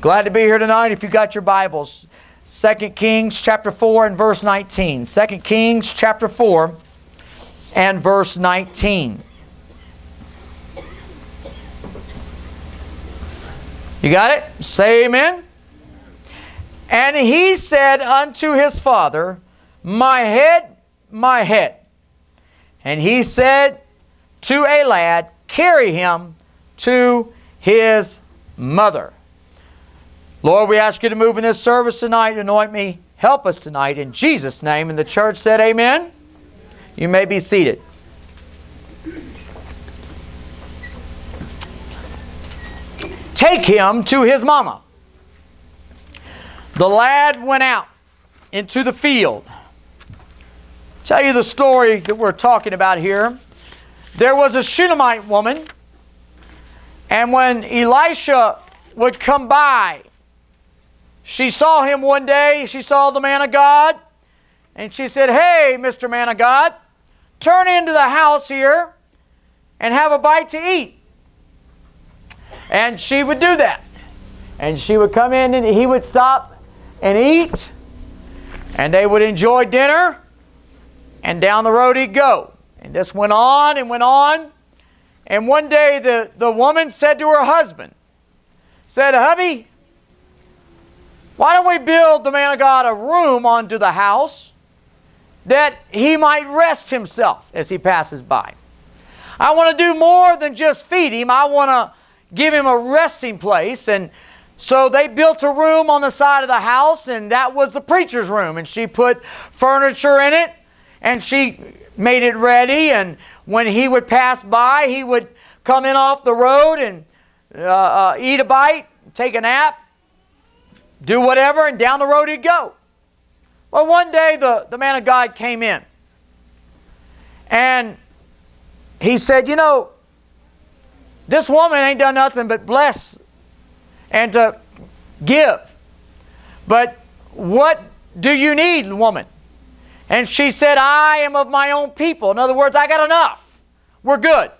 Glad to be here tonight if you got your Bibles. 2 Kings chapter 4 and verse 19. 2 Kings chapter 4 and verse 19. You got it? Say amen. And he said unto his father, My head, my head. And he said to a lad, Carry him to his mother. Lord, we ask you to move in this service tonight. Anoint me. Help us tonight in Jesus' name. And the church said, Amen. You may be seated. Take him to his mama. The lad went out into the field. Tell you the story that we're talking about here. There was a Shunammite woman, and when Elisha would come by, she saw him one day, she saw the man of God, and she said, Hey, Mr. Man of God, turn into the house here and have a bite to eat. And she would do that. And she would come in and he would stop and eat. And they would enjoy dinner. And down the road he'd go. And this went on and went on. And one day the, the woman said to her husband, said, Hubby, why don't we build the man of God a room onto the house that he might rest himself as he passes by? I want to do more than just feed him. I want to give him a resting place. And so they built a room on the side of the house, and that was the preacher's room. And she put furniture in it, and she made it ready. And when he would pass by, he would come in off the road and uh, uh, eat a bite, take a nap, do whatever, and down the road he'd go. Well, one day the, the man of God came in. And he said, You know, this woman ain't done nothing but bless and to give. But what do you need, woman? And she said, I am of my own people. In other words, I got enough. We're good.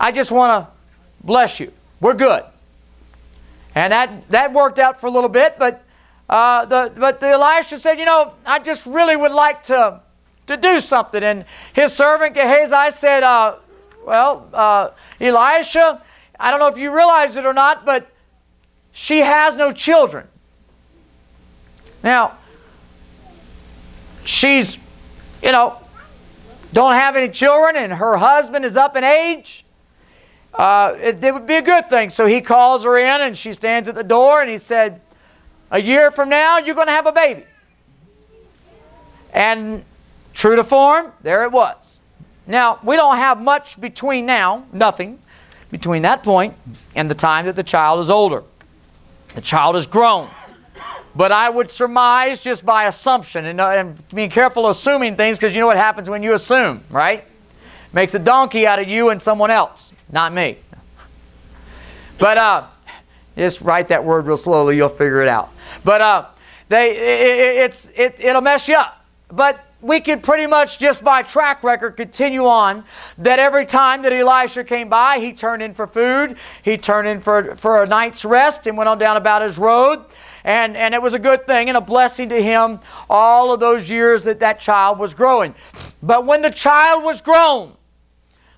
I just want to bless you. We're good. And that, that worked out for a little bit, but, uh, the, but the Elisha said, You know, I just really would like to, to do something. And his servant Gehazi said, uh, well, uh, Elisha, I don't know if you realize it or not, but she has no children. Now, she's, you know, don't have any children, and her husband is up in age. Uh, it, it would be a good thing. So he calls her in, and she stands at the door, and he said, A year from now, you're going to have a baby. And true to form, there it was. Now, we don't have much between now, nothing, between that point and the time that the child is older. The child is grown. But I would surmise just by assumption, and, uh, and being careful assuming things because you know what happens when you assume, right? Makes a donkey out of you and someone else, not me. But uh, just write that word real slowly, you'll figure it out. But uh, they, it, it's, it, it'll mess you up. But we could pretty much just by track record continue on that every time that Elisha came by, he turned in for food, he turned in for, for a night's rest, and went on down about his road. And, and it was a good thing and a blessing to him all of those years that that child was growing. But when the child was grown,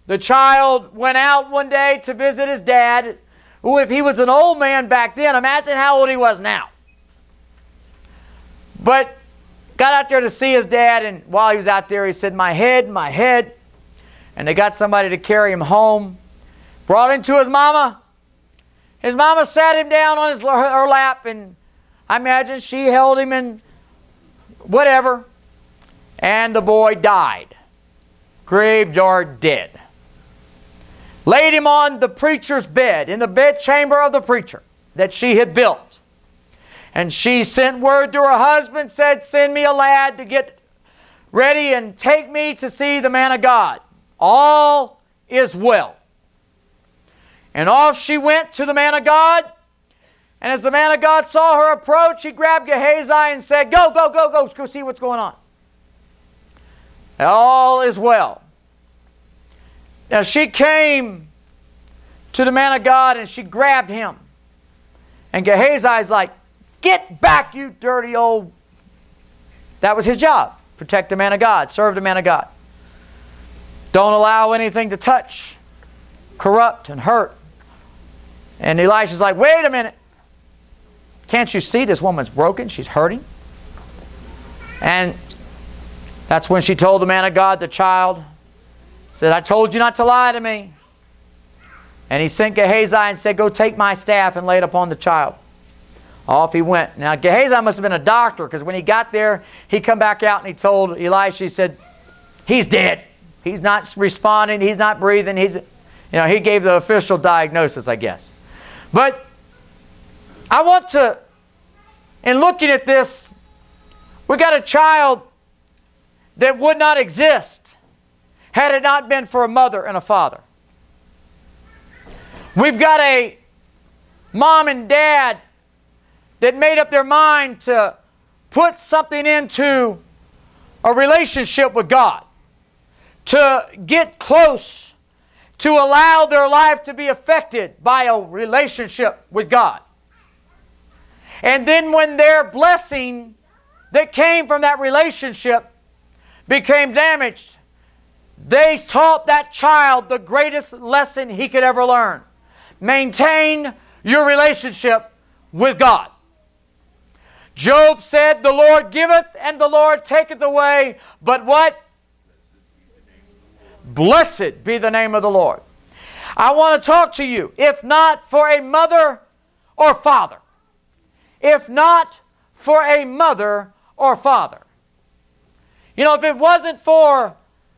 the child went out one day to visit his dad, who, if he was an old man back then, imagine how old he was now. But Got out there to see his dad, and while he was out there, he said, My head, my head. And they got somebody to carry him home. Brought him to his mama. His mama sat him down on his, her lap, and I imagine she held him and whatever. And the boy died. Graveyard dead. Laid him on the preacher's bed, in the bedchamber of the preacher that she had built. And she sent word to her husband, said, Send me a lad to get ready and take me to see the man of God. All is well. And off she went to the man of God. And as the man of God saw her approach, he grabbed Gehazi and said, Go, go, go, go, go see what's going on. All is well. Now she came to the man of God and she grabbed him And Gehazi's like, Get back, you dirty old. That was his job. Protect the man of God, serve the man of God. Don't allow anything to touch, corrupt, and hurt. And Elisha's like, Wait a minute. Can't you see this woman's broken? She's hurting. And that's when she told the man of God, the child, said, I told you not to lie to me. And he sent Gehazi and said, Go take my staff and lay it upon the child. Off he went. Now Gehazi must have been a doctor because when he got there, he come back out and he told Elisha, he said, He's dead. He's not responding. He's not breathing. He's, you know, he gave the official diagnosis, I guess. But I want to, in looking at this, we got a child that would not exist had it not been for a mother and a father. We've got a mom and dad that made up their mind to put something into a relationship with God, to get close, to allow their life to be affected by a relationship with God. And then when their blessing that came from that relationship became damaged, they taught that child the greatest lesson he could ever learn. Maintain your relationship with God. Job said, The Lord giveth and the Lord taketh away, but what? Blessed be the name of the Lord. I want to talk to you. If not for a mother or father, if not for a mother or father. You know, if it wasn't for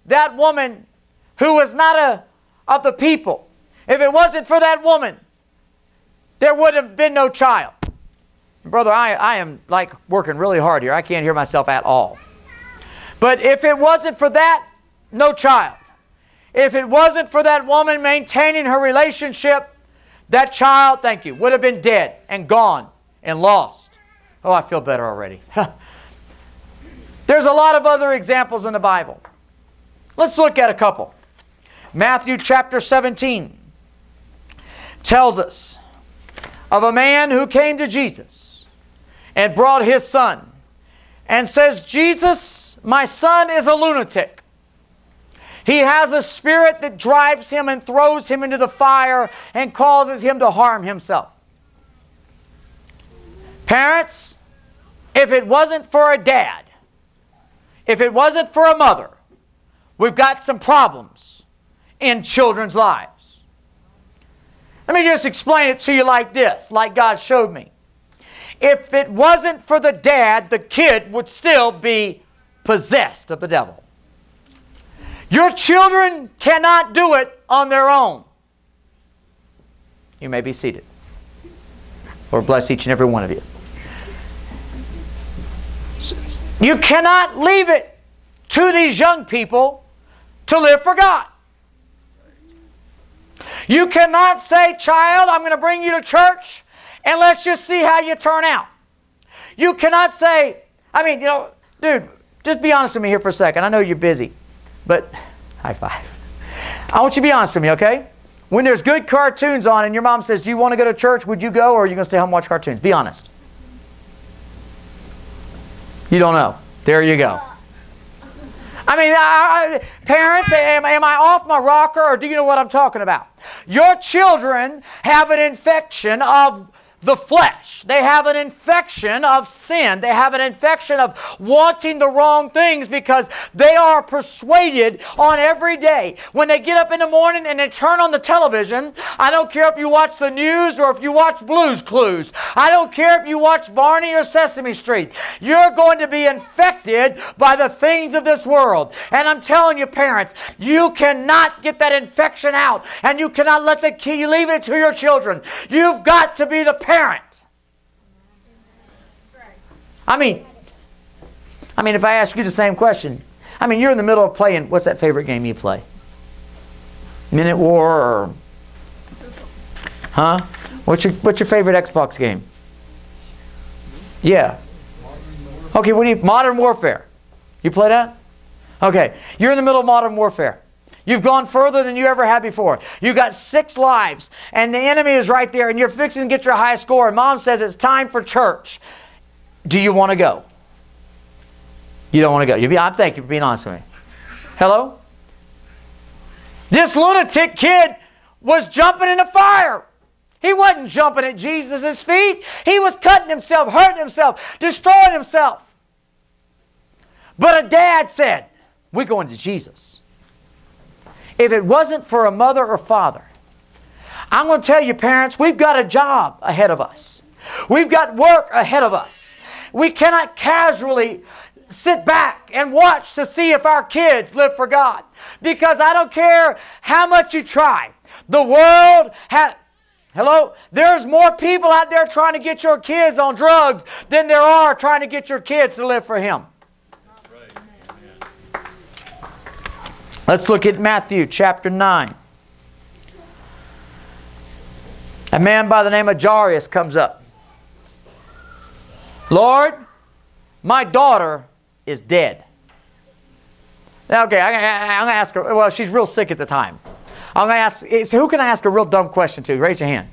that woman who was not a, of the people, if it wasn't for that woman, there would have been no child. Brother, I, I am like working really hard here. I can't hear myself at all. But if it wasn't for that, no child. If it wasn't for that woman maintaining her relationship, that child, thank you, would have been dead and gone and lost. Oh, I feel better already. There's a lot of other examples in the Bible. Let's look at a couple. Matthew chapter 17 tells us of a man who came to Jesus and brought his son and says, Jesus, my son is a lunatic. He has a spirit that drives him and throws him into the fire and causes him to harm himself. Parents, if it wasn't for a dad, if it wasn't for a mother, we've got some problems in children's lives. Let me just explain it to you like this, like God showed me. If it wasn't for the dad, the kid would still be possessed of the devil. Your children cannot do it on their own. You may be seated. Lord bless each and every one of you. You cannot leave it to these young people to live for God. You cannot say, child, I'm going to bring you to church and let's just see how you turn out. You cannot say, I mean, you know, dude, just be honest with me here for a second. I know you're busy, but high five. I want you to be honest with me, okay? When there's good cartoons on and your mom says, Do you want to go to church? Would you go or are you going to stay home and watch cartoons? Be honest. You don't know. There you go. I mean, I, I, parents, am, am I off my rocker or do you know what I'm talking about? Your children have an infection of the flesh. They have an infection of sin. They have an infection of wanting the wrong things because they are persuaded on every day. When they get up in the morning and they turn on the television, I don't care if you watch the news or if you watch Blue's Clues. I don't care if you watch Barney or Sesame Street. You're going to be infected by the things of this world. And I'm telling you, parents, you cannot get that infection out and you cannot let the key leave it to your children. You've got to be the parent. I mean, I mean, if I ask you the same question, I mean, you're in the middle of playing. What's that favorite game you play? Minute War or, huh? What's your What's your favorite Xbox game? Yeah. Okay, what do you Modern Warfare? You play that? Okay, you're in the middle of Modern Warfare. You've gone further than you ever had before. You got six lives, and the enemy is right there, and you're fixing to get your high score, and mom says it's time for church. Do you want to go? You don't want to go. You be, I thank you for being honest with me. Hello? This lunatic kid was jumping in the fire. He wasn't jumping at Jesus' feet. He was cutting himself, hurting himself, destroying himself. But a dad said, We're going to Jesus if it wasn't for a mother or father. I'm going to tell you, parents, we've got a job ahead of us. We've got work ahead of us. We cannot casually sit back and watch to see if our kids live for God. Because I don't care how much you try. The world has. Hello? There's more people out there trying to get your kids on drugs than there are trying to get your kids to live for Him. Let's look at Matthew chapter 9. A man by the name of Jairus comes up. Lord, my daughter is dead. Okay, I, am going to ask her. Well, she's real sick at the time. I'm going to ask, so who can I ask a real dumb question to? Raise your hand.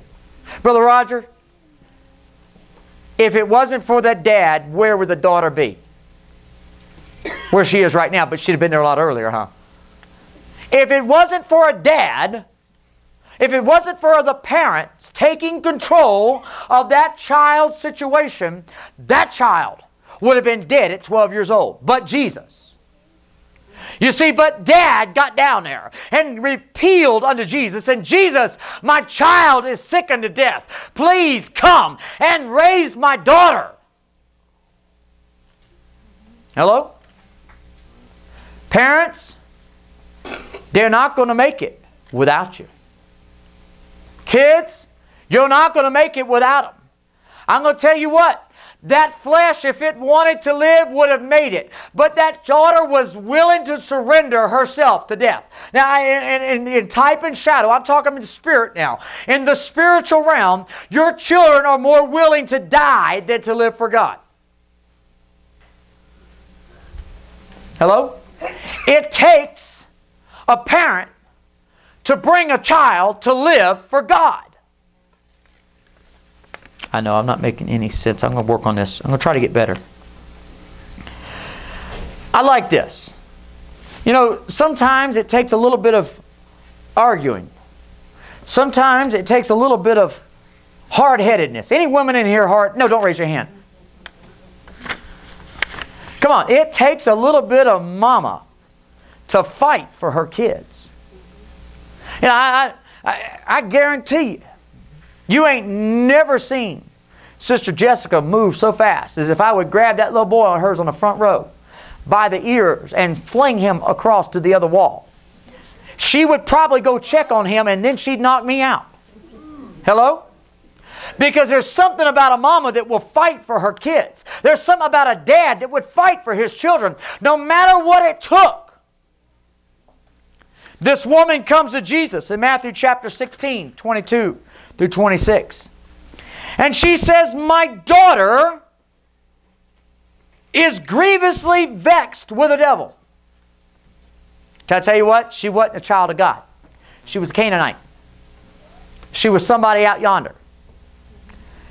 Brother Roger, if it wasn't for that dad, where would the daughter be? Where she is right now, but she'd have been there a lot earlier, huh? If it wasn't for a dad, if it wasn't for the parents taking control of that child's situation, that child would have been dead at 12 years old. But Jesus. You see, but dad got down there and repealed unto Jesus, and Jesus, my child is sick unto death. Please come and raise my daughter. Hello? Parents, they're not going to make it without you. Kids, you're not going to make it without them. I'm going to tell you what. That flesh, if it wanted to live, would have made it. But that daughter was willing to surrender herself to death. Now, in, in, in, type and shadow, I'm talking in the spirit now. In the spiritual realm, your children are more willing to die than to live for God. Hello? It takes a parent to bring a child to live for God. I know I'm not making any sense. I'm going to work on this. I'm going to try to get better. I like this. You know, sometimes it takes a little bit of arguing. Sometimes it takes a little bit of hard-headedness. Any women in here hard? No, don't raise your hand. Come on, it takes a little bit of mama to fight for her kids. Know, I, I, I guarantee you, you ain't never seen Sister Jessica move so fast as if I would grab that little boy on hers on the front row by the ears and fling him across to the other wall. She would probably go check on him and then she'd knock me out. Hello? Because there's something about a mama that will fight for her kids. There's something about a dad that would fight for his children no matter what it took. This woman comes to Jesus in Matthew chapter 16, 22 through 26. And she says, My daughter is grievously vexed with the devil. Can I tell you what? She wasn't a child of God. She was a Canaanite. She was somebody out yonder.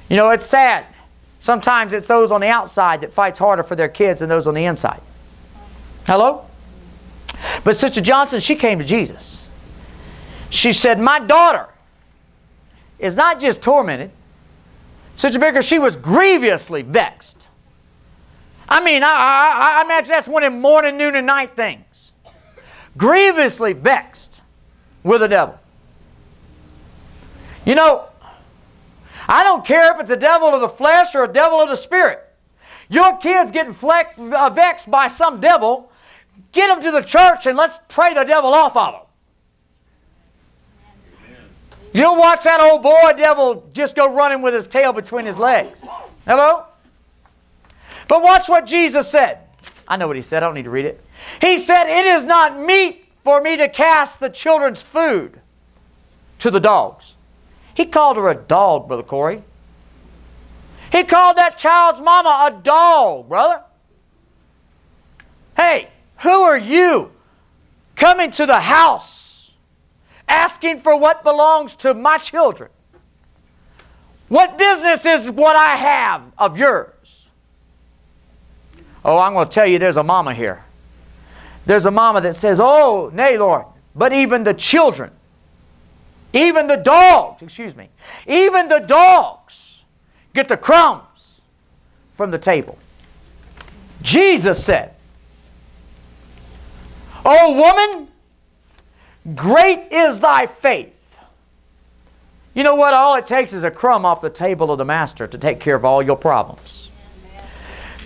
You know, it's sad. Sometimes it's those on the outside that fights harder for their kids than those on the inside. Hello? But Sister Johnson, she came to Jesus. She said, My daughter is not just tormented. Sister Vickers, she was grievously vexed. I mean, I, I, I imagine that's one of them morning, noon, and night things. Grievously vexed with the devil. You know, I don't care if it's a devil of the flesh or a devil of the spirit. Your kid's getting uh, vexed by some devil Get them to the church and let's pray the devil off of them. You don't watch that old boy devil just go running with his tail between his legs. Hello? But watch what Jesus said. I know what he said. I don't need to read it. He said, It is not meet for me to cast the children's food to the dogs. He called her a dog, Brother Corey. He called that child's mama a dog, brother. Hey, who are you coming to the house asking for what belongs to my children? What business is what I have of yours? Oh, I'm going to tell you there's a mama here. There's a mama that says, Oh, nay, Lord, but even the children, even the dogs, excuse me, even the dogs get the crumbs from the table. Jesus said, Oh, woman, great is thy faith. You know what? All it takes is a crumb off the table of the master to take care of all your problems.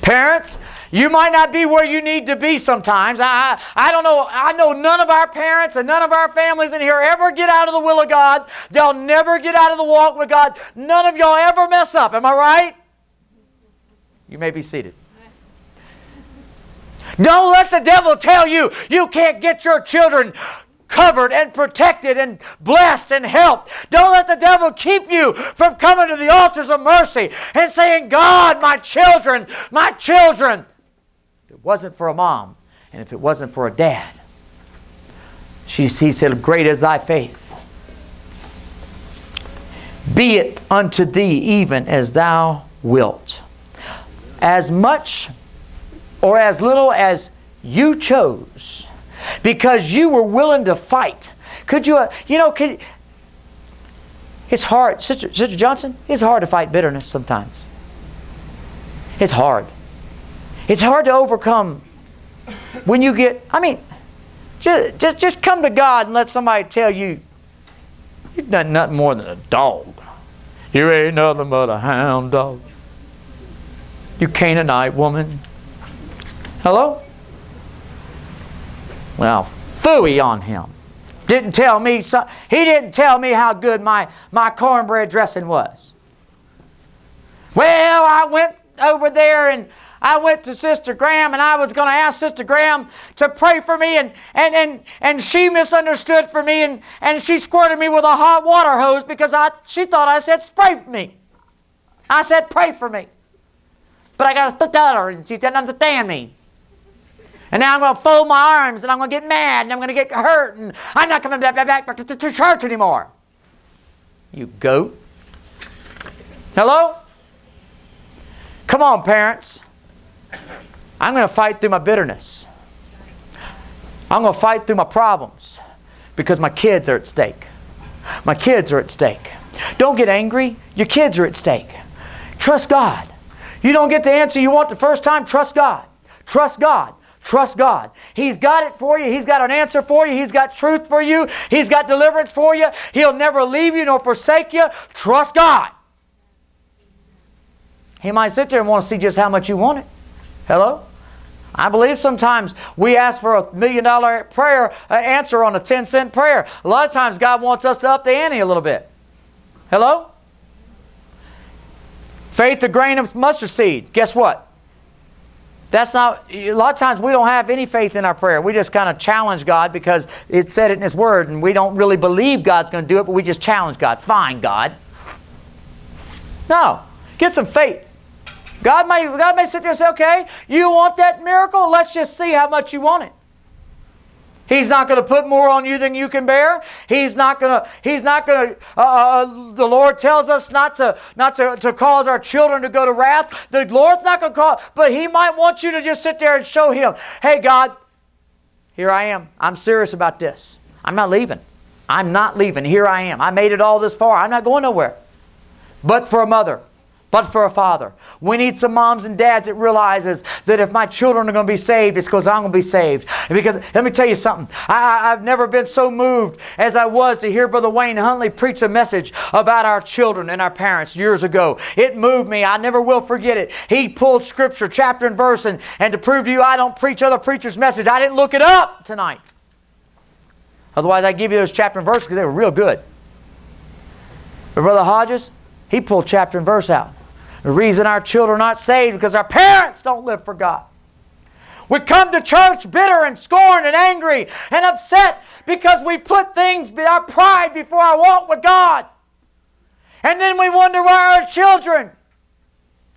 Parents, you might not be where you need to be sometimes. I, I don't know. I know none of our parents and none of our families in here ever get out of the will of God. They'll never get out of the walk with God. None of y'all ever mess up. Am I right? You may be seated. Don't let the devil tell you you can't get your children covered and protected and blessed and helped. Don't let the devil keep you from coming to the altars of mercy and saying, God, my children, my children. If it wasn't for a mom and if it wasn't for a dad, she, he said, Great is thy faith. Be it unto thee even as thou wilt. As much or as little as you chose because you were willing to fight. Could you, uh, you know, could, it's hard, Sister, Sister Johnson, it's hard to fight bitterness sometimes. It's hard. It's hard to overcome when you get, I mean, just, just, just come to God and let somebody tell you, you've done nothing more than a dog. You ain't nothing but a hound dog. You Canaanite woman. Hello? Well, fooey on him. Didn't tell me, so, he didn't tell me how good my, my cornbread dressing was. Well, I went over there and I went to Sister Graham and I was going to ask Sister Graham to pray for me and, and, and, and she misunderstood for me and, and she squirted me with a hot water hose because I, she thought I said spray me. I said pray for me. But I got to stutter and she didn't understand me. And now I'm going to fold my arms and I'm going to get mad and I'm going to get hurt and I'm not coming back, back, back to, to, church anymore. You goat. Hello? Come on, parents. I'm going to fight through my bitterness. I'm going to fight through my problems because my kids are at stake. My kids are at stake. Don't get angry. Your kids are at stake. Trust God. You don't get the answer you want the first time, trust God. Trust God. Trust God. He's got it for you. He's got an answer for you. He's got truth for you. He's got deliverance for you. He'll never leave you nor forsake you. Trust God. He might sit there and want to see just how much you want it. Hello? I believe sometimes we ask for a million dollar prayer uh, answer on a 10 cent prayer. A lot of times God wants us to up the ante a little bit. Hello? Faith, a grain of mustard seed. Guess what? That's not, a lot of times we don't have any faith in our prayer. We just kind of challenge God because it said it in His Word, and we don't really believe God's going to do it, but we just challenge God. Fine, God. No. Get some faith. God may, God may sit there and say, okay, you want that miracle? Let's just see how much you want it. He's not going to put more on you than you can bear. He's not going to, he's not going to, uh, uh, the Lord tells us not to, not to, to cause our children to go to wrath. The Lord's not going to call, but He might want you to just sit there and show Him, hey, God, here I am. I'm serious about this. I'm not leaving. I'm not leaving. Here I am. I made it all this far. I'm not going nowhere. But for a mother, but for a father. We need some moms and dads that realizes that if my children are going to be saved, it's because I'm going to be saved. Because let me tell you something. I, have never been so moved as I was to hear Brother Wayne Huntley preach a message about our children and our parents years ago. It moved me. I never will forget it. He pulled scripture, chapter and verse, and, and to prove to you I don't preach other preachers' message, I didn't look it up tonight. Otherwise, I give you those chapter and verse because they were real good. But Brother Hodges, he pulled chapter and verse out. The reason our children are not saved because our parents don't live for God. We come to church bitter and scorned and angry and upset because we put things, our pride before our walk with God. And then we wonder why our children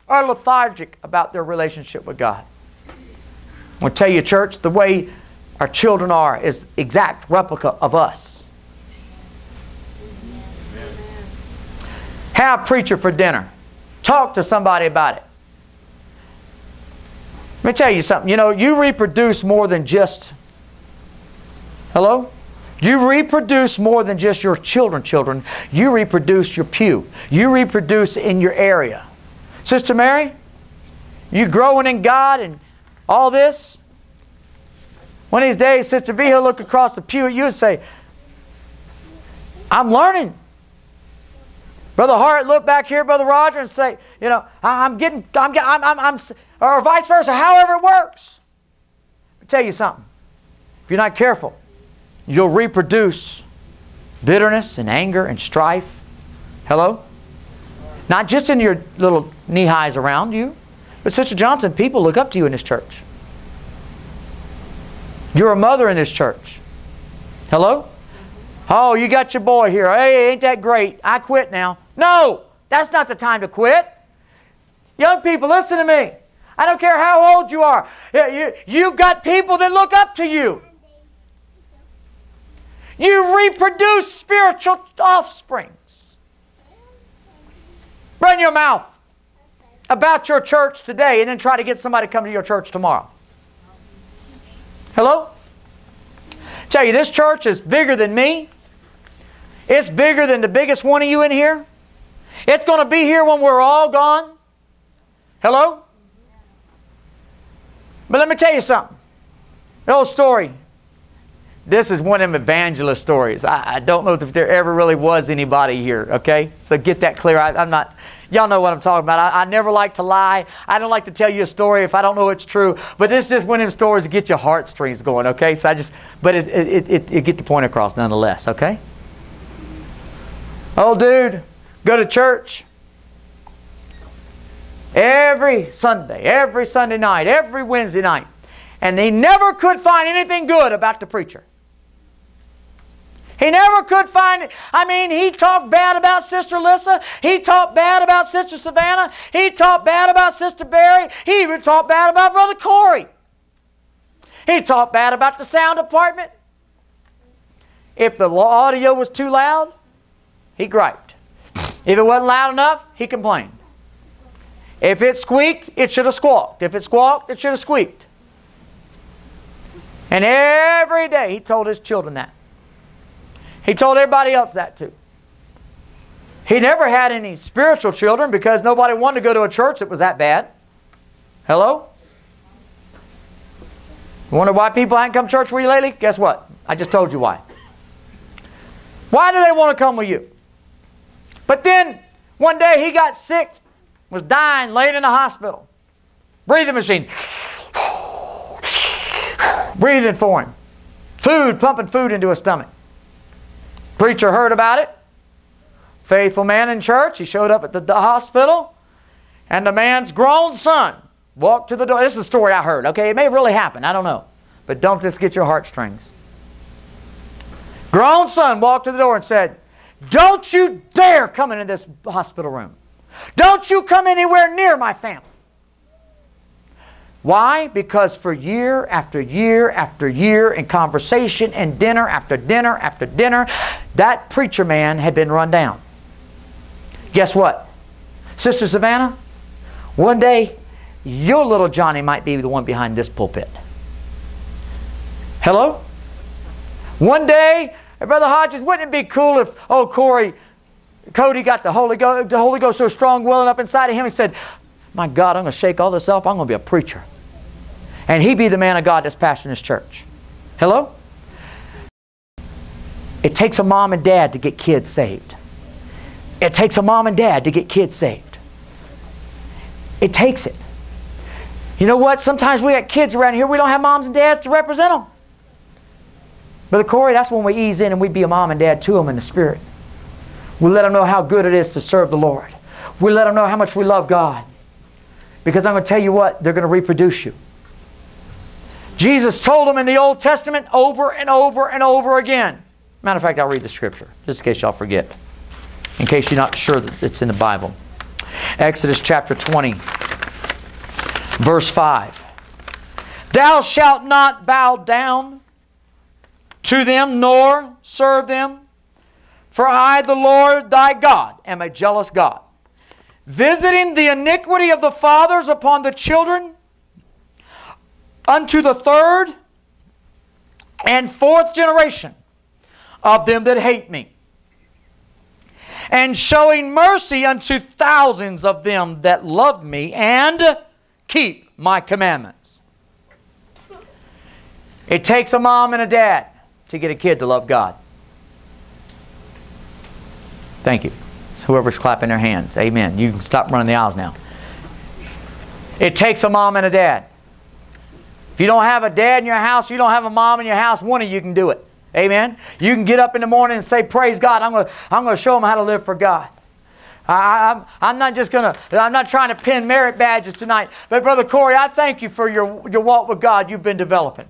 are lethargic about their relationship with God. I want to tell you, church, the way our children are is exact replica of us. Have preacher for dinner. Talk to somebody about it. Let me tell you something. You know, you reproduce more than just. Hello? You reproduce more than just your children, children. You reproduce your pew. You reproduce in your area. Sister Mary, you growing in God and all this? One of these days, Sister V will look across the pew at you and say, I'm learning. Brother Hart, look back here, Brother Roger, and say, you know, I'm getting, I'm, I'm, I'm, I'm or vice versa, however it works. I'll tell you something. If you're not careful, you'll reproduce bitterness and anger and strife. Hello? Not just in your little knee highs around you, but Sister Johnson, people look up to you in this church. You're a mother in this church. Hello? Oh, you got your boy here. Hey, ain't that great? I quit now. No, that's not the time to quit. Young people, listen to me. I don't care how old you are. You, you got people that look up to you. You reproduce spiritual offsprings. Run your mouth about your church today and then try to get somebody to come to your church tomorrow. Hello? Tell you, this church is bigger than me. It's bigger than the biggest one of you in here. It's going to be here when we're all gone. Hello? But let me tell you something. The old story. This is one of them evangelist stories. I, I, don't know if there ever really was anybody here, okay? So get that clear. I, am not, y'all know what I'm talking about. I, I, never like to lie. I don't like to tell you a story if I don't know it's true. But this is just one of them stories to get your heartstrings going, okay? So I just, but it, it, it, it get the point across nonetheless, okay? Oh, dude, go to church. Every Sunday, every Sunday night, every Wednesday night. And he never could find anything good about the preacher. He never could find it. I mean, he talked bad about Sister Lissa. He talked bad about Sister Savannah. He talked bad about Sister Barry. He even talked bad about Brother Corey. He talked bad about the sound department. If the audio was too loud, he griped. If it wasn't loud enough, he complained. If it squeaked, it should have squawked. If it squawked, it should have squeaked. And every day he told his children that. He told everybody else that too. He never had any spiritual children because nobody wanted to go to a church that was that bad. Hello? wonder why people haven't come to church with you lately? Guess what? I just told you why. Why do they want to come with you? But then one day he got sick was dying, laid in the hospital. Breathing machine. Breathing for him. Food, pumping food into his stomach. Preacher heard about it. Faithful man in church. He showed up at the, the hospital. And the man's grown son walked to the door. This is the story I heard, okay? It may have really happened. I don't know. But don't just get your heartstrings. Grown son walked to the door and said, Don't you dare come into this hospital room. Don't you come anywhere near my family. Why? Because for year after year after year in conversation and dinner after dinner after dinner, that preacher man had been run down. Guess what? Sister Savannah, one day your little Johnny might be the one behind this pulpit. Hello? One day, Brother Hodges, wouldn't it be cool if, oh, Corey, Cody got the Holy Ghost, the Holy Ghost so strong welling up inside of him, he said, My God, I'm going to shake all this off. I'm going to be a preacher. And he be the man of God that's pastoring this church. Hello? It takes a mom and dad to get kids saved. It takes a mom and dad to get kids saved. It takes it. You know what? Sometimes we got kids around here, we don't have moms and dads to represent them. Brother Corey, that's when we ease in and we be a mom and dad to them in the spirit. We let them know how good it is to serve the Lord. We let them know how much we love God. Because I'm going to tell you what, they're going to reproduce you. Jesus told them in the Old Testament over and over and over again. Matter of fact, I'll read the scripture, just in case y'all forget. In case you're not sure that it's in the Bible. Exodus chapter 20, verse 5. Thou shalt not bow down to them, nor serve them, For I, the Lord thy God, am a jealous God, visiting the iniquity of the fathers upon the children unto the third and fourth generation of them that hate me, and showing mercy unto thousands of them that love me and keep my commandments. It takes a mom and a dad to get a kid to love God. Thank you. So whoever's clapping their hands, amen. You can stop running the aisles now. It takes a mom and a dad. If you don't have a dad in your house, you don't have a mom in your house, one of you can do it. Amen. You can get up in the morning and say, Praise God. I'm going to I'm to show them how to live for God. I, am I'm, I'm not just going to, I'm not trying to pin merit badges tonight. But, Brother Corey, I thank you for your, your walk with God you've been developing.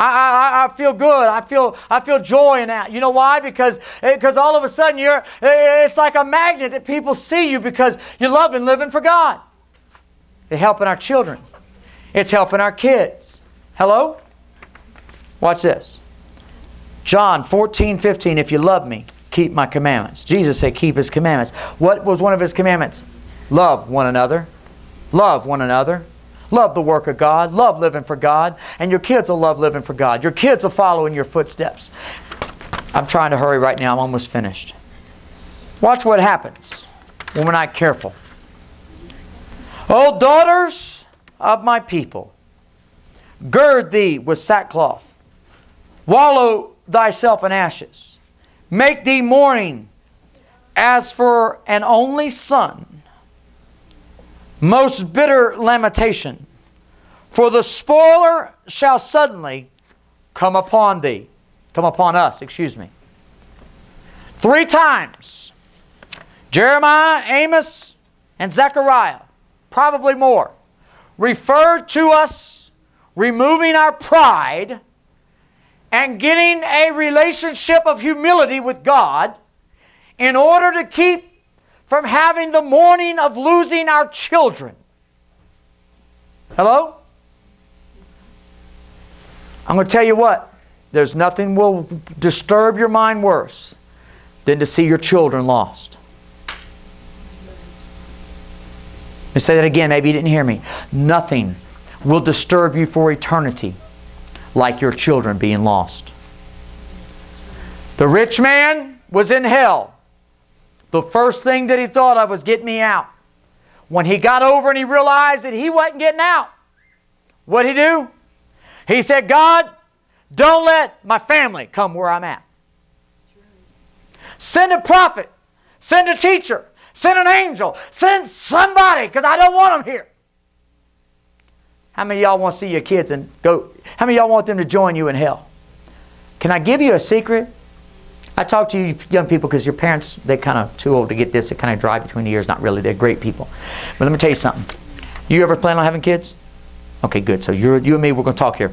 I, I, I feel good. I feel, I feel joy in that. You know why? Because, eh, because all of a sudden you're, eh, eh, it's like a magnet that people see you because you love and living for God. It's helping our children. It's helping our kids. Hello? Watch this. John 14, 15. If you love me, keep my commandments. Jesus said, keep his commandments. What was one of his commandments? Love one another. Love one another. Love the work of God. Love living for God. And your kids will love living for God. Your kids will follow in your footsteps. I'm trying to hurry right now. I'm almost finished. Watch what happens when we're not careful. Oh, daughters of my people, gird thee with sackcloth, wallow thyself in ashes, make thee mourning as for an only son most bitter lamentation. For the spoiler shall suddenly come upon thee. Come upon us, excuse me. Three times. Jeremiah, Amos, and Zechariah, probably more, referred to us removing our pride and getting a relationship of humility with God in order to keep from having the mourning of losing our children. Hello? I'm going to tell you what, there's nothing will disturb your mind worse than to see your children lost. Let me say that again, maybe you didn't hear me. Nothing will disturb you for eternity like your children being lost. The rich man was in hell the first thing that he thought of was get me out. When he got over and he realized that he wasn't getting out, what did he do? He said, God, don't let my family come where I'm at. Send a prophet, send a teacher, send an angel, send somebody because I don't want them here. How many y'all want to see your kids and go? How many y'all want them to join you in hell? Can I give you a secret? I talk to you young people because your parents, they're kind of too old to get this. They kind of dry between the ears. Not really. They're great people. But let me tell you something. You ever plan on having kids? Okay, good. So you're, you and me, we're going to talk here.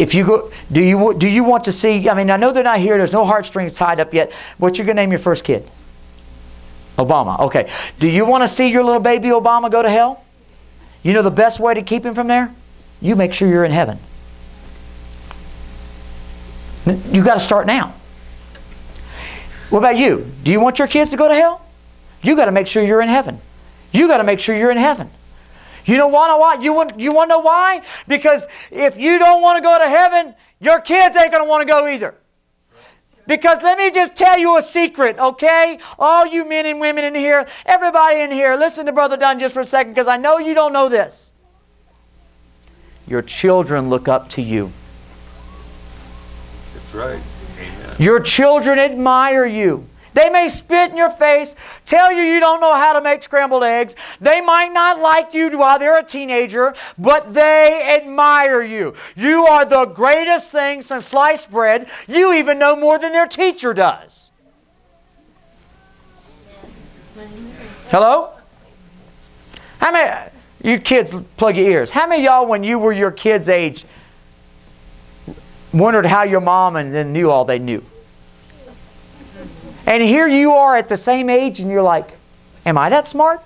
If you go, do you, do you want to see, I mean, I know they're not here. There's no heartstrings tied up yet. What you going to name your first kid? Obama. Okay. Do you want to see your little baby Obama go to hell? You know the best way to keep him from there? You make sure you're in heaven. You got to start now. What about you? Do you want your kids to go to hell? You got to make sure you're in heaven. You got to make sure you're in heaven. You know why? Why? You want you want to know why? Because if you don't want to go to heaven, your kids ain't going to want to go either. Because let me just tell you a secret, okay? All you men and women in here, everybody in here, listen to Brother Dunn just for a second because I know you don't know this. Your children look up to you right. Amen. Your children admire you. They may spit in your face, tell you you don't know how to make scrambled eggs. They might not like you while they're a teenager, but they admire you. You are the greatest thing since sliced bread. You even know more than their teacher does. Hello? How many, you kids, plug your ears. How many y'all, when you were your kids' age, wondered how your mom and then knew all they knew. And here you are at the same age and you're like, am I that smart?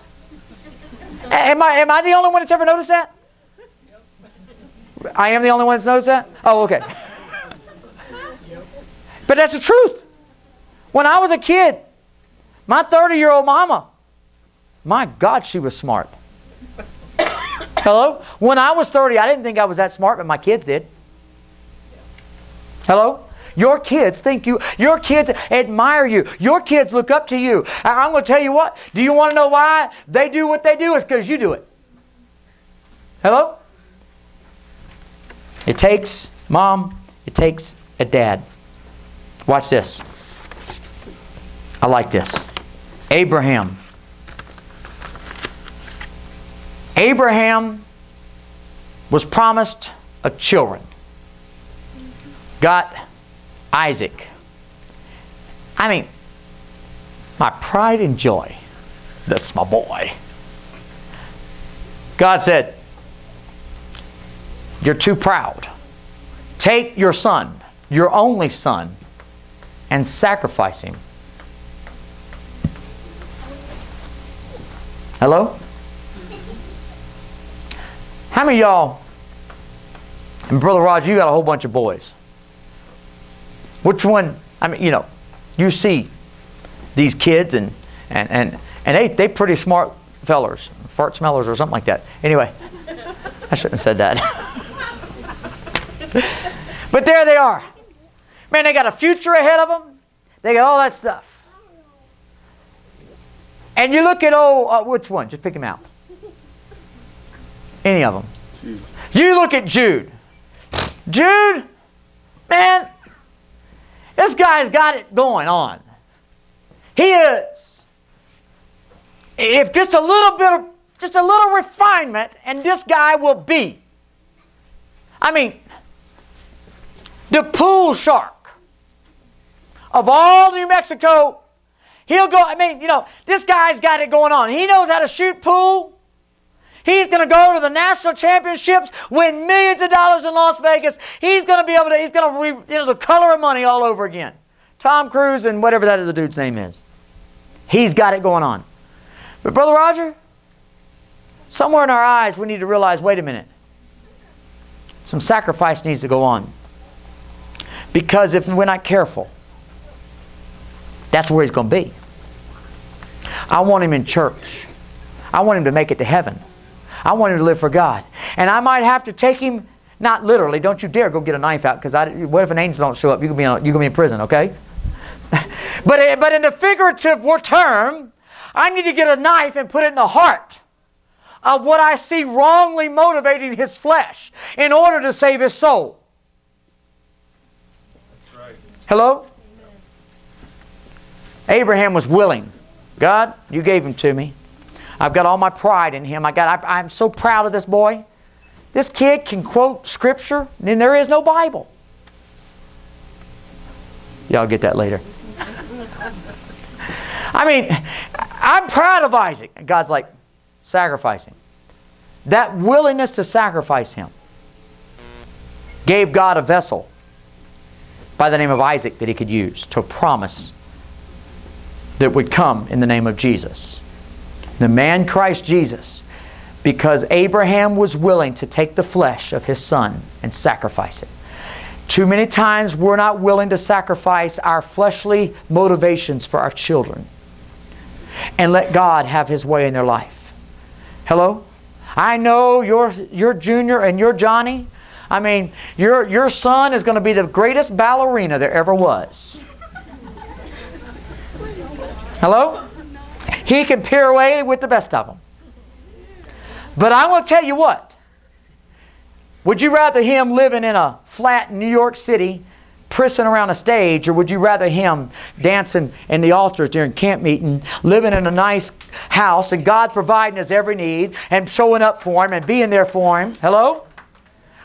Am I, am I the only one that's ever noticed that? I am the only one that's noticed that? Oh, okay. But that's the truth. When I was a kid, my 30 year old mama, my God, she was smart. Hello? When I was 30, I didn't think I was that smart, but my kids did. Hello? Your kids think you, your kids admire you. Your kids look up to you. I'm going to tell you what. Do you want to know why they do what they do? It's because you do it. Hello? It takes, mom, it takes a dad. Watch this. I like this. Abraham. Abraham was promised a children. Got Isaac. I mean, my pride and joy. That's my boy. God said, You're too proud. Take your son, your only son, and sacrifice him. Hello? How many y'all, and Brother Roger, you got a whole bunch of boys. Which one, I mean, you know, you see these kids and, and, and, and they, they pretty smart fellers, fart smellers or something like that. Anyway, I shouldn't have said that. but there they are. Man, they got a future ahead of them. They got all that stuff. And you look at, oh, uh, which one? Just pick him out. Any of them. Jude. You look at Jude. Jude, man, this guy's got it going on. He is. If just a little bit of, just a little refinement, and this guy will be. I mean, the pool shark of all New Mexico He'll go, I mean, you know, this guy's got it going on. He knows how to shoot pool. He's going to go to the national championships, win millions of dollars in Las Vegas. He's going to be able to, he's going to, re, you know, the color of money all over again. Tom Cruise and whatever that other dude's name is. He's got it going on. But Brother Roger, somewhere in our eyes we need to realize, wait a minute. Some sacrifice needs to go on. Because if we're not careful, that's where he's going to be. I want him in church. I want him to make it to heaven. I want him to live for God. And I might have to take him, not literally, don't you dare go get a knife out, because what if an angel don't show up? You can be in, you can be in prison, okay? but, eh, but in the figurative term, I need to get a knife and put it in the heart of what I see wrongly motivating his flesh in order to save his soul. Right. Hello? Abraham was willing. God, you gave him to me. I've got all my pride in him. I got, I, I'm so proud of this boy. This kid can quote scripture, then there is no Bible. Y'all get that later. I mean, I'm proud of Isaac. And God's like, sacrifice him. That willingness to sacrifice him gave God a vessel by the name of Isaac that he could use to promise that would come in the name of Jesus. The man Christ Jesus, because Abraham was willing to take the flesh of his son and sacrifice it. Too many times we're not willing to sacrifice our fleshly motivations for our children and let God have His way in their life. Hello? I know your, your junior and your Johnny. I mean, your, your son is going to be the greatest ballerina there ever was. Hello? He can pirouette with the best of them. But I want to tell you what. Would you rather him living in a flat in New York City, prissing around a stage, or would you rather him dancing in the altars during camp meeting, living in a nice house, and God providing his every need, and showing up for him, and being there for him? Hello?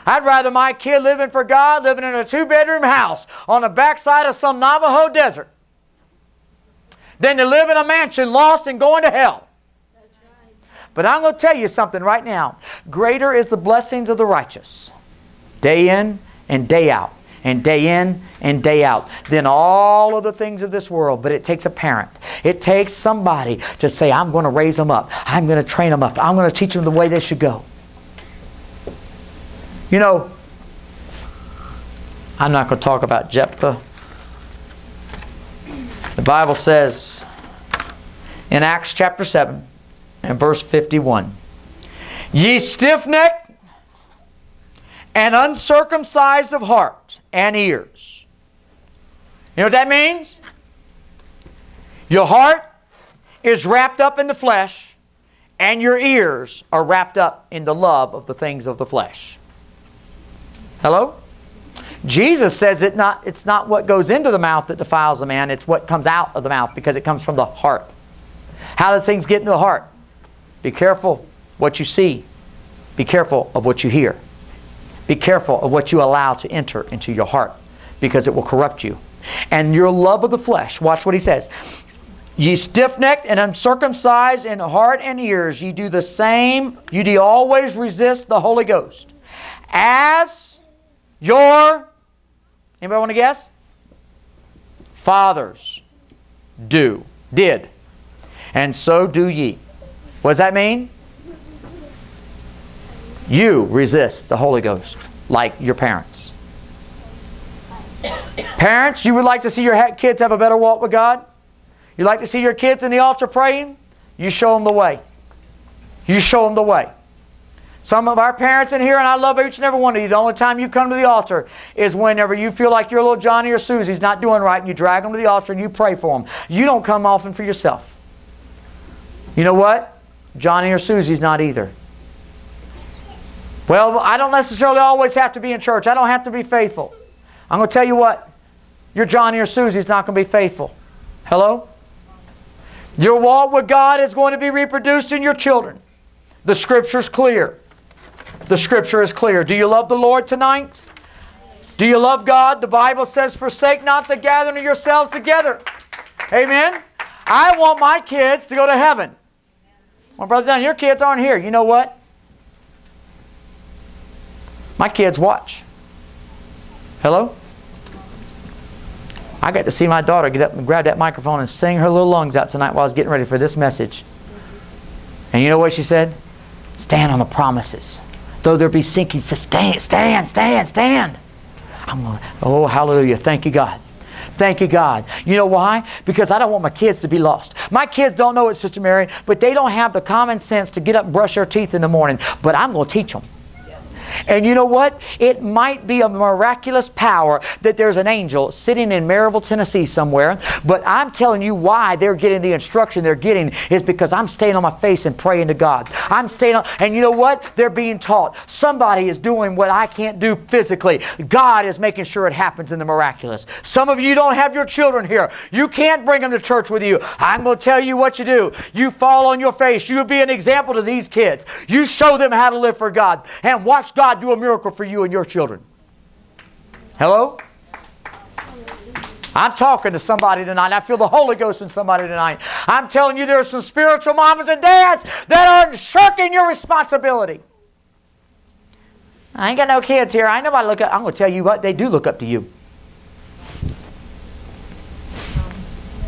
I'd rather my kid living for God, living in a two bedroom house on the backside of some Navajo desert than to live in a mansion lost and going to hell. But I'm going to tell you something right now. Greater is the blessings of the righteous, day in and day out, and day in and day out, than all of the things of this world. But it takes a parent. It takes somebody to say, I'm going to raise them up. I'm going to train them up. I'm going to teach them the way they should go. You know, I'm not going to talk about Jephthah The Bible says in Acts chapter 7 and verse 51 Ye stiff necked and uncircumcised of heart and ears. You know what that means? Your heart is wrapped up in the flesh, and your ears are wrapped up in the love of the things of the flesh. Hello? Jesus says it not, it's not what goes into the mouth that defiles a man, it's what comes out of the mouth because it comes from the heart. How does things get into the heart? Be careful what you see. Be careful of what you hear. Be careful of what you allow to enter into your heart because it will corrupt you. And your love of the flesh, watch what he says. Ye stiff necked and uncircumcised in heart and ears, ye do the same, ye do always resist the Holy Ghost. As your, anybody want to guess? Fathers do, did. And so do ye. What does that mean? You resist the Holy Ghost like your parents. Parents, you would like to see your kids have a better walk with God? You like to see your kids in the altar praying? You show them the way. You show them the way. Some of our parents in here, and I love each and every one of you, the only time you come to the altar is whenever you feel like your little Johnny or Susie's not doing right, and you drag them to the altar and you pray for them. You don't come often for yourself. You know what? Johnny or Susie's not either. Well, I don't necessarily always have to be in church. I don't have to be faithful. I'm going to tell you what. Your Johnny or Susie's not going to be faithful. Hello? Your walk with God is going to be reproduced in your children. The Scripture's clear. The Scripture is clear. Do you love the Lord tonight? Do you love God? The Bible says, Forsake not the gathering of yourselves together. Amen? I want my kids to go to heaven. Well, Brother Don, your kids aren't here. You know what? My kids watch. Hello? I got to see my daughter get up and grab that microphone and sing her little lungs out tonight while I was getting ready for this message. And you know what she said? Stand on the promises. Though there be sinking, says, stand, stand, stand, stand. I'm going, oh, hallelujah. Thank you, God. Thank you, God. You know why? Because I don't want my kids to be lost. My kids don't know it, Sister Mary, but they don't have the common sense to get up and brush their teeth in the morning. But I'm going to teach them. And you know what? It might be a miraculous power that there's an angel sitting in Maryville, Tennessee somewhere. But I'm telling you why they're getting the instruction they're getting is because I'm staying on my face and praying to God. I'm staying on, and you know what? They're being taught. Somebody is doing what I can't do physically. God is making sure it happens in the miraculous. Some of you don't have your children here. You can't bring them to church with you. I'm going to tell you what you do. You fall on your face. You be an example to these kids. You show them how to live for God and watch God do a miracle for you and your children. Hello? I'm talking to somebody tonight. I feel the Holy Ghost in somebody tonight. I'm telling you, there are some spiritual mamas and dads that are shirking your responsibility. I ain't got no kids here. I ain't nobody look up. I'm going to tell you what, they do look up to you.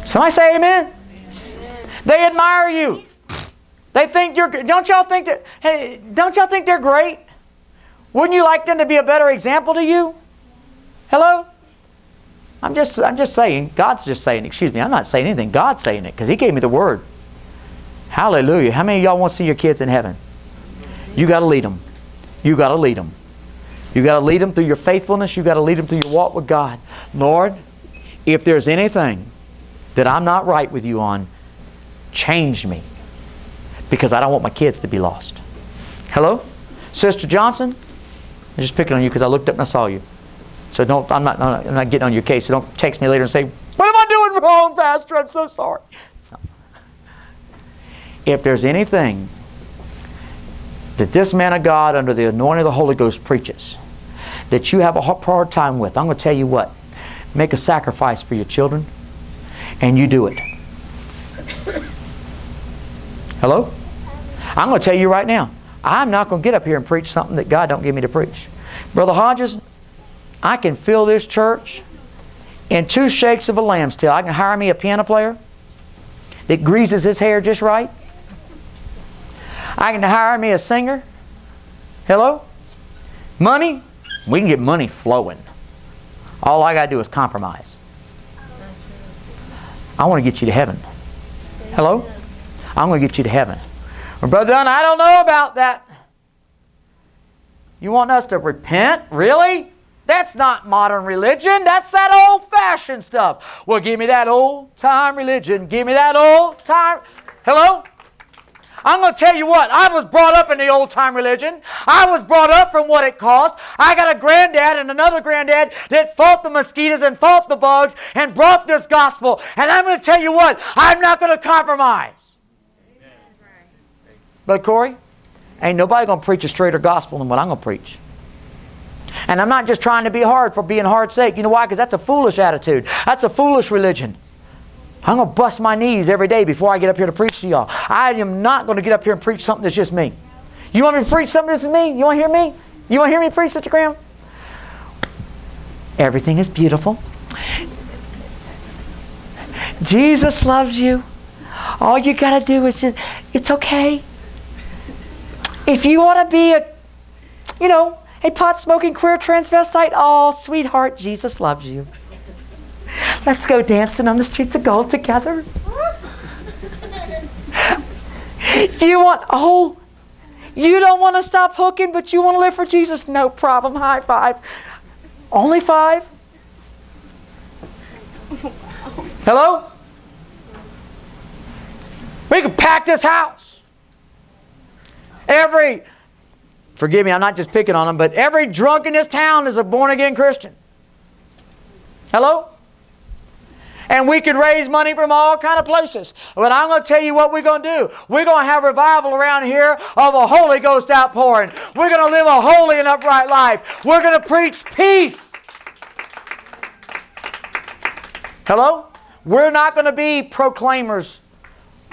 Somebody say amen. amen. They admire you. They think you're good. don't y'all think that hey, don't y'all think they're great? Wouldn't you like them to be a better example to you? Hello? I'm just, I'm just saying, God's just saying, excuse me, I'm not saying anything. God's saying it because He gave me the word. Hallelujah. How many of y'all want to see your kids in heaven? You got to lead them. You got to lead them. You got to lead them through your faithfulness. You got to lead them through your walk with God. Lord, if there's anything that I'm not right with you on, change me because I don't want my kids to be lost. Hello? Sister Johnson, I'm just picking on you because I looked up and I saw you. So don't, I'm not, I'm not getting on your case. So don't text me later and say, what am I doing wrong, Pastor? I'm so sorry. No. If there's anything that this man of God under the anointing of the Holy Ghost preaches that you have a hard time with, I'm going to tell you what. Make a sacrifice for your children and you do it. Hello? I'm going to tell you right now. I'm not going to get up here and preach something that God don't give me to preach. Brother Hodges, I can fill this church in two shakes of a lamb's tail. I can hire me a piano player that greases his hair just right. I can hire me a singer. Hello? Money? We can get money flowing. All I got to do is compromise. I want to get you to heaven. Hello? I'm going to get you to heaven. Brother Dunn, I don't know about that. You want us to repent? Really? That's not modern religion. That's that old fashioned stuff. Well, give me that old time religion. Give me that old time. Hello? I'm going to tell you what, I was brought up in the old time religion. I was brought up from what it cost. I got a granddad and another granddad that fought the mosquitoes and fought the bugs and brought this gospel. And I'm going to tell you what, I'm not going to compromise. But Corey, ain't nobody going to preach a straighter gospel than what I'm going to preach. And I'm not just trying to be hard for being hard's sake. You know why? Because that's a foolish attitude. That's a foolish religion. I'm going to bust my knees every day before I get up here to preach to y'all. I am not going to get up here and preach something that's just me. You want me to preach something that's me? You want to hear me? You want to hear me preach, Sister Graham? Everything is beautiful. Jesus loves you. All you got to do is just, it's okay. If you want to be a, you know, a pot smoking queer transvestite, oh, sweetheart, Jesus loves you. Let's go dancing on the streets of gold together. you want, oh, you don't want to stop hooking, but you want to live for Jesus? No problem. High five. Only five? Hello? We can pack this house. Every, forgive me, I'm not just picking on them, but every drunk in this town is a born again Christian. Hello? and we could raise money from all kind of places. But I'm going to tell you what we're going to do. We're going to have revival around here of a Holy Ghost outpouring. We're going to live a holy and upright life. We're going to preach peace. Hello? We're not going to be proclaimers,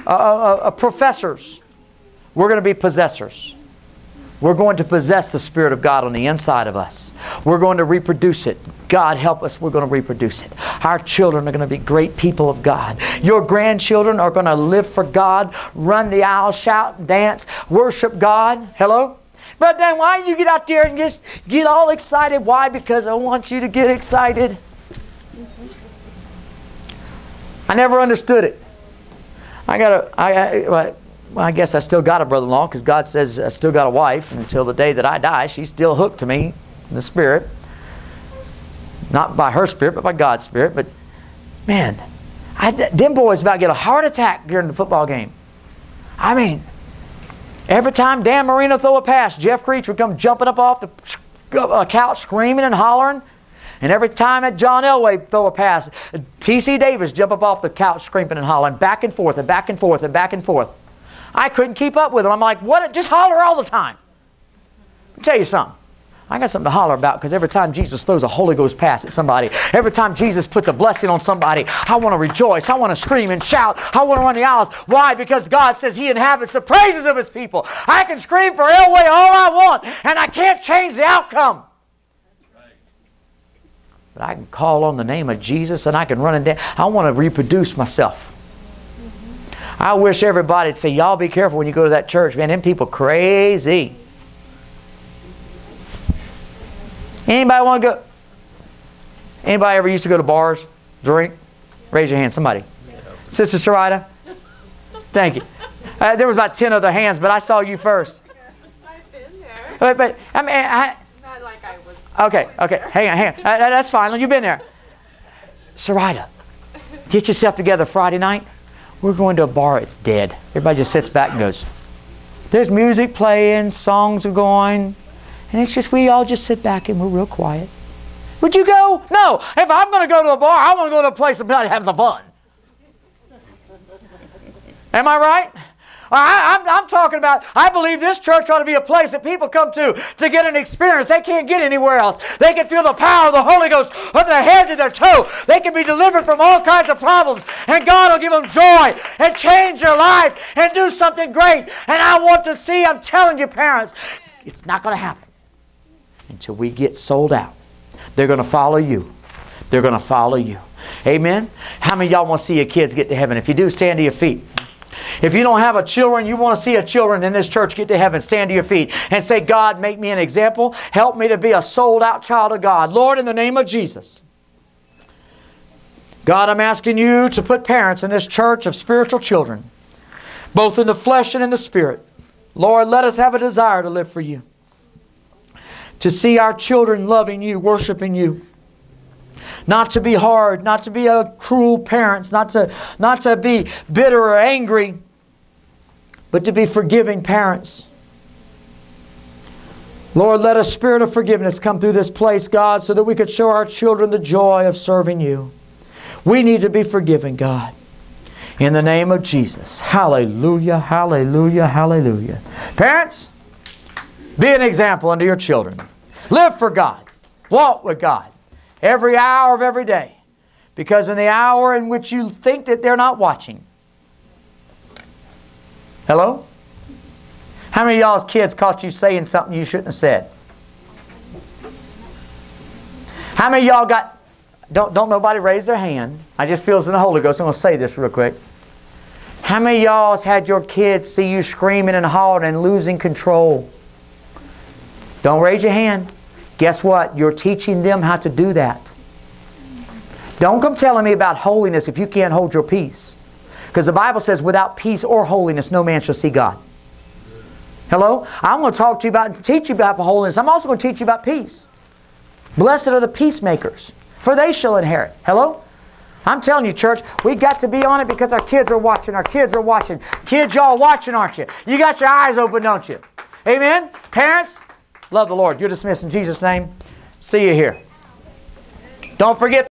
uh, uh, uh, professors. We're going to be possessors. We're going to possess the Spirit of God on the inside of us. We're going to reproduce it. God help us, we're going to reproduce it. Our children are going to be great people of God. Your grandchildren are going to live for God, run the aisle, shout, dance, worship God. Hello? But then why do you get out there and just get all excited? Why? Because I want you to get excited. I never understood it. I got a, I, I, well, I guess I still got a brother-in-law because God says I still got a wife until the day that I die. She's still hooked to me in the spirit. Not by her spirit, but by God's spirit. But man, I, them boys about to get a heart attack during the football game. I mean, every time Dan Marino throw a pass, Jeff Creech would come jumping up off the uh, couch screaming and hollering. And every time that John Elway throw a pass, T.C. Davis jump up off the couch screaming and hollering, back and forth and back and forth and back and forth. I couldn't keep up with them. I'm like, what? Just holler all the time. I'll tell you something. I got something to holler about because every time Jesus throws a Holy Ghost pass at somebody, every time Jesus puts a blessing on somebody, I want to rejoice. I want to scream and shout. I want to run the aisles. Why? Because God says He inhabits the praises of His people. I can scream for Elway all I want, and I can't change the outcome. But I can call on the name of Jesus and I can run and dance. I want to reproduce myself. I wish everybody'd say, y'all be careful when you go to that church. Man, them people crazy. Anybody want to go? Anybody ever used to go to bars, drink? Raise your hand, somebody. Sister Sarita? Thank you. Uh, there was about 10 other hands, but I saw you first. I've been there. But, but I mean, I, Not like I was. okay, okay, hang on, hang on. Uh, that's fine. You've been there. Sarita, get yourself together Friday night. We're going to a bar, it's dead. Everybody just sits back and goes, There's music playing, songs are going, and it's just, we all just sit back and we're real quiet. Would you go? No. If I'm going to go to a bar, I want to go to a place and not have the fun. Am I right? I, am I'm, I'm talking about, I believe this church ought to be a place that people come to to get an experience they can't get anywhere else. They can feel the power of the Holy Ghost from their head to their toe. They can be delivered from all kinds of problems, and God will give them joy and change their life and do something great. And I want to see, I'm telling you, parents, it's not going to happen until we get sold out. They're going to follow you. They're going to follow you. Amen? How many y'all want to see your kids get to heaven? If you do, stand to your feet. If you don't have a children, you want to see a children in this church get to heaven, stand to your feet and say, God, make me an example. Help me to be a sold out child of God. Lord, in the name of Jesus, God, I'm asking you to put parents in this church of spiritual children, both in the flesh and in the spirit. Lord, let us have a desire to live for you, to see our children loving you, worshiping you. Not to be hard, not to be a cruel parents, not to, not to be bitter or angry, but to be forgiving parents. Lord, let a spirit of forgiveness come through this place, God, so that we could show our children the joy of serving you. We need to be forgiven, God. In the name of Jesus. Hallelujah, hallelujah, hallelujah. Parents, be an example unto your children. Live for God. Walk with God every hour of every day. Because in the hour in which you think that they're not watching, hello? How many of y'all's kids caught you saying something you shouldn't have said? How many y'all got, don't, don't nobody raise their hand. I just feel it's in the Holy Ghost. I'm going to say this real quick. How many y'all's had your kids see you screaming and hollering and losing control? Don't raise your hand. Guess what? You're teaching them how to do that. Don't come telling me about holiness if you can't hold your peace. Because the Bible says, without peace or holiness, no man shall see God. Hello? I'm going to talk to you about, teach you about holiness. I'm also going to teach you about peace. Blessed are the peacemakers, for they shall inherit. Hello? I'm telling you, church, we got to be on it because our kids are watching. Our kids are watching. Kids, y'all watching, aren't you? You got your eyes open, don't you? Amen? Parents, love the Lord. You're dismissed in Jesus' name. See you here. Don't forget.